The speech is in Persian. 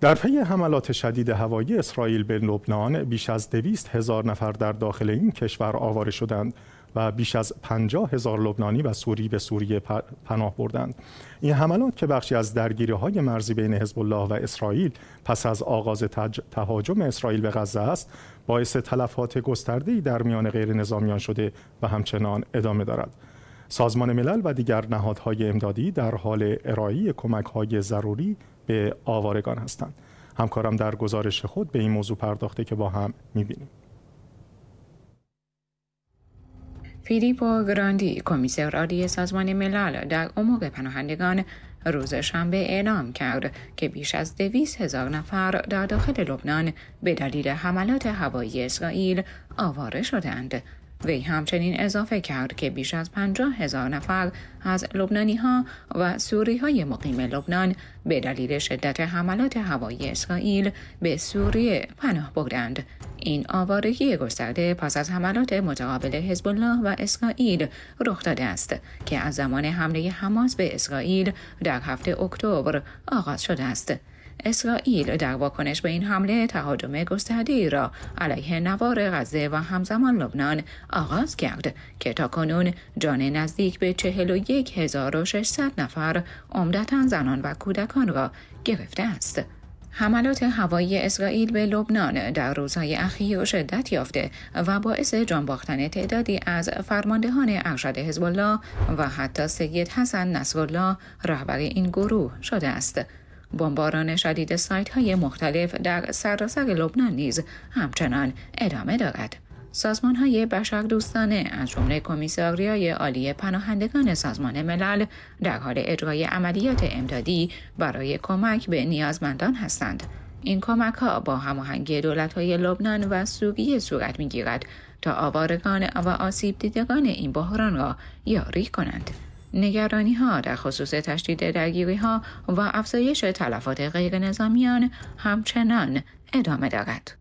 در پی حملات شدید هوایی اسرائیل به لبنان بیش از دویست هزار نفر در داخل این کشور آواره شدند و بیش از پنجاه هزار لبنانی و سوری به سوریه پناه بردند. این حملات که بخشی از درگیری های مرزی بین حزب الله و اسرائیل پس از آغاز تهاجم اسرائیل به غزه است باعث تلفات گسترده‌ای در میان غیر نظامیان شده و همچنان ادامه دارد. سازمان ملل و دیگر نهادهای امدادی در حال ارائه کمک‌های ضروری به آوارگان هستند. همکارم در گزارش خود به این موضوع پرداخته که با هم می‌بینیم. فیلیپو گراندی کمیسر عالی سازمان ملل در امور پناهندگان روز شنبه اعلام کرد که بیش از دویست هزار نفر در داخل لبنان به دلیل حملات هوایی اسرائیل آواره شدند. وی همچنین اضافه کرد که بیش از پنجاه هزار نفر از لبنانی ها و سوری های مقیم لبنان به دلیل شدت حملات هوایی اسرائیل به سوریه پناه بردند. این آوارگی گسترده پس از حملات متقابل حزب الله و اسرائیل رخ داده است که از زمان حمله حماس به اسرائیل در هفته اکتبر آغاز شده است. اسرائیل در واکنش به این حمله تهاجم گسترده را علیه نوار غزه و همزمان لبنان آغاز کرد که تا کنون جان نزدیک به 41600 نفر عمدتا زنان و کودکان را گرفته است. حملات هوایی اسرائیل به لبنان در روزهای اخیر شدت یافته و باعث جان باختن تعدادی از فرماندهان ارشد حزب الله و حتی سید حسن نصرالله رهبر این گروه شده است. بمباران شدید سایت های مختلف در سراسر لبنان نیز همچنان ادامه دارد. سازمان های بشر دوستانه از جمله کمیساریای عالی پناهندگان سازمان ملل در حال اجرای عملیات امدادی برای کمک به نیازمندان هستند. این کمک ها با هماهنگی دولت های لبنان و سوریه صورت می گیرد تا آوارگان و آسیب دیدگان این بحران را یاری کنند. نگرانی ها در خصوص تشدید درگیری ها و افزایش تلفات غیر نظامیان همچنان ادامه دارد.